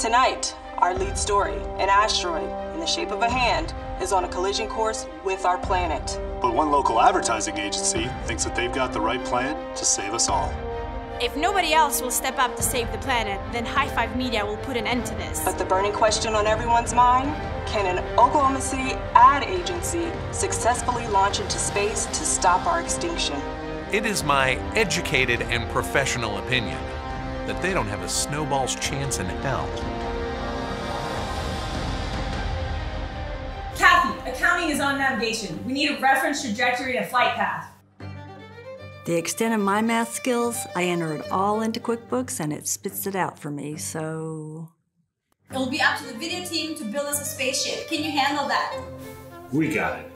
Tonight, our lead story, an asteroid in the shape of a hand, is on a collision course with our planet. But one local advertising agency thinks that they've got the right plan to save us all. If nobody else will step up to save the planet, then High Five Media will put an end to this. But the burning question on everyone's mind can an Oklahoma City ad agency successfully launch into space to stop our extinction? It is my educated and professional opinion that they don't have a snowball's chance in hell. Kathy, accounting is on navigation. We need a reference trajectory and a flight path. The extent of my math skills, I enter it all into QuickBooks and it spits it out for me, so. It will be up to the video team to build us a spaceship. Can you handle that? We got it.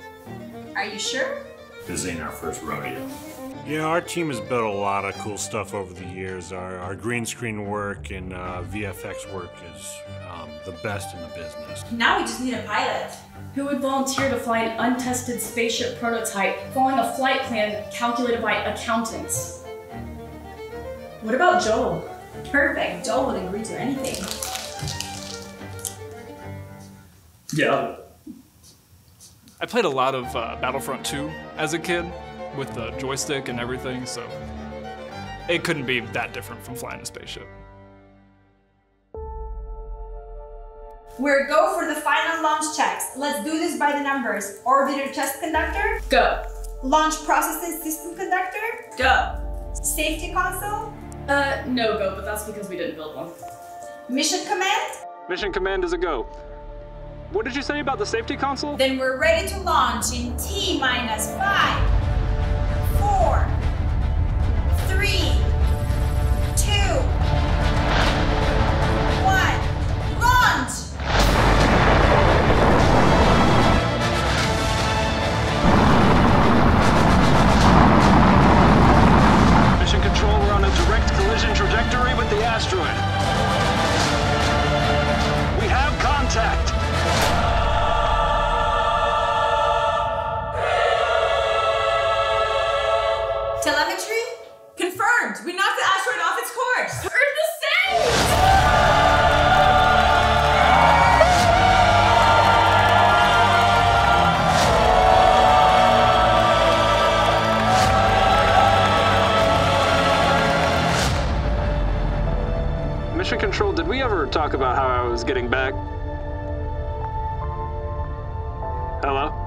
Are you sure? This ain't our first rodeo. Yeah, our team has built a lot of cool stuff over the years. Our, our green screen work and uh, VFX work is um, the best in the business. Now we just need a pilot. Who would volunteer to fly an untested spaceship prototype following a flight plan calculated by accountants? What about Joel? Perfect. Joel would agree to anything. Yeah. I played a lot of uh, Battlefront 2 as a kid with the joystick and everything, so it couldn't be that different from flying a spaceship. We're go for the final launch checks. Let's do this by the numbers. Orbiter test conductor. Go. Launch processing system conductor. Go. Safety console. Uh, no go, but that's because we didn't build one. Mission command. Mission command is a go. What did you say about the safety console? Then we're ready to launch in T minus five, asteroid. We have contact. Telemetry? Confirmed! We knocked the Mission control, did we ever talk about how I was getting back? Hello?